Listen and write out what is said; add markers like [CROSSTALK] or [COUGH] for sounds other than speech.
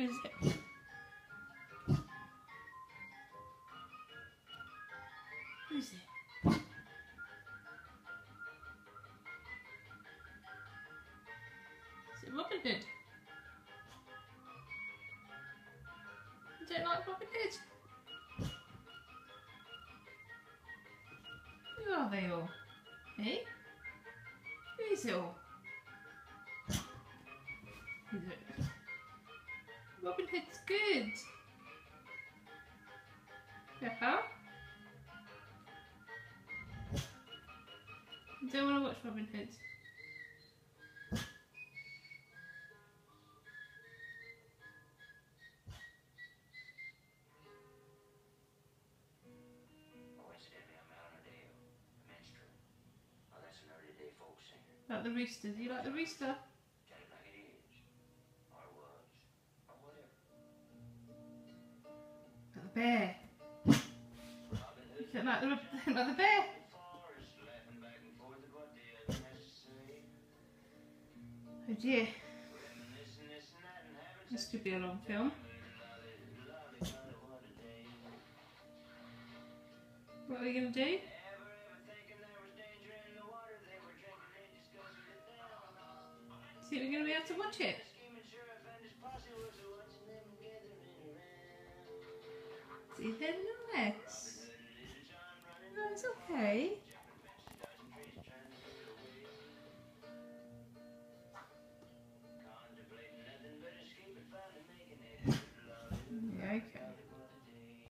Who's it? Who's it? Is it Robin Hood? You don't like Robin Hood? Who are they all? Hey? Who is it all? Is it? Robin Hood's good. Yeah. You don't want to watch Robin Hood. Like the rooster. Do you like the rooster? Bear. Hood don't like the, like the bear? Oh dear. This could be a long film. what are we going to do? It. See if we're going to be able to watch it. And finally making it. Lolly, Yeah, okay. [LAUGHS]